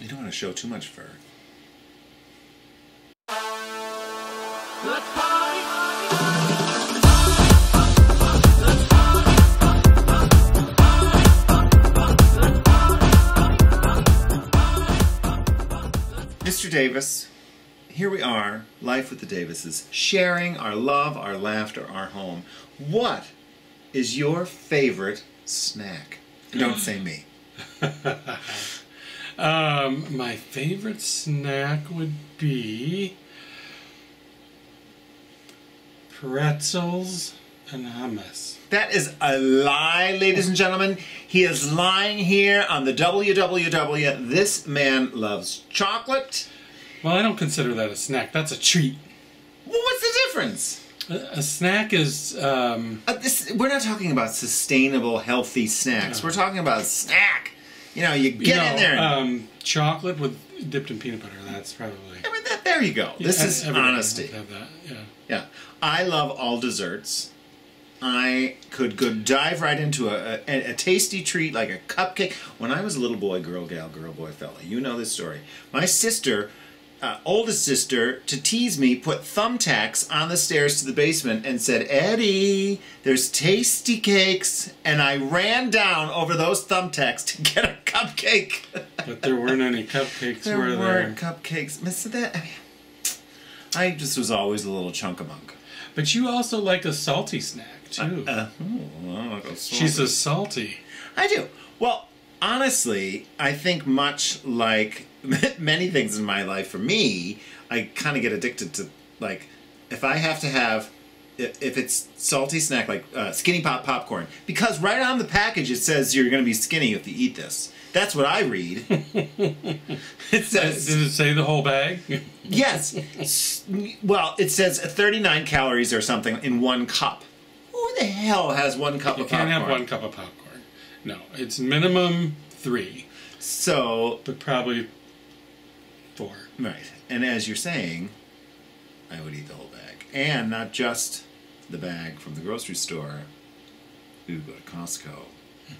You don't want to show too much fur. Mr. Davis, here we are, Life with the Davises, sharing our love, our laughter, our home. What is your favorite snack? Don't say me. Um, my favorite snack would be pretzels and hummus. That is a lie, ladies and gentlemen. He is lying here on the WWW. This man loves chocolate. Well, I don't consider that a snack. That's a treat. Well, what's the difference? A, a snack is um, Uh, this, we're not talking about sustainable, healthy snacks. We're talking about a snack. You know, you get you know, in there. And, um, chocolate with dipped in peanut butter. That's probably. I mean, that, there you go. This is honesty. Have that. Yeah. Yeah, I love all desserts. I could go dive right into a, a, a tasty treat like a cupcake. When I was a little boy, girl, gal, girl, boy, fella, you know this story. My sister, uh, oldest sister, to tease me, put thumbtacks on the stairs to the basement and said, Eddie, there's tasty cakes. And I ran down over those thumbtacks to get a cupcake. But there weren't any cupcakes, there were there? cupcakes. Miss that. I, mean, I just was always a little chunk-a-munk. But you also like a salty snack too. Uh, oh, I like a She's a salty. I do. Well, honestly, I think much like many things in my life, for me, I kind of get addicted to like if I have to have if it's salty snack like uh, skinny pop popcorn because right on the package it says you're going to be skinny if you eat this. That's what I read. it says Did it say the whole bag? yes. Well, it says 39 calories or something in one cup. Who the hell has one cup You of popcorn? You can't have one cup of popcorn. No, it's minimum three, So but probably four. Right. And as you're saying, I would eat the whole bag. And not just the bag from the grocery store. We would go to Costco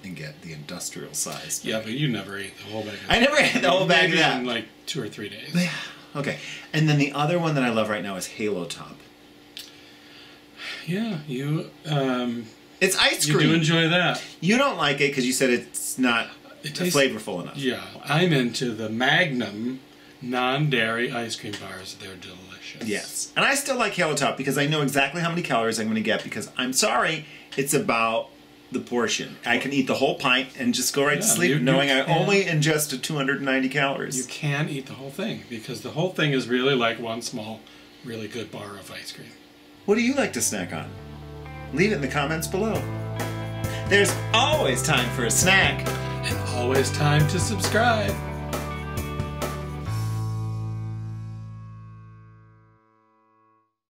and get the industrial size. Yeah, but you never ate the whole bag. Of I never ate the whole bag of Maybe that. in like two or three days. Yeah. Okay. And then the other one that I love right now is Halo Top. Yeah, you um, It's ice cream. you do enjoy that. you don't like it because you said it's not It tastes- flavorful enough. Yeah, I'm into the Magnum non-dairy ice cream bars. They're delicious. Yes. And I still like Halo Top because I know exactly how many calories I'm going to get because I'm sorry, it's about the portion. I can eat the whole pint and just go right Yeah, to sleep you- you knowing I only ingested 290 calories. You can eat the whole thing because the whole thing is really like one small, really good bar of ice cream. What do you like to snack on? Leave it in the comments below. There's always time for a snack. And always time to subscribe.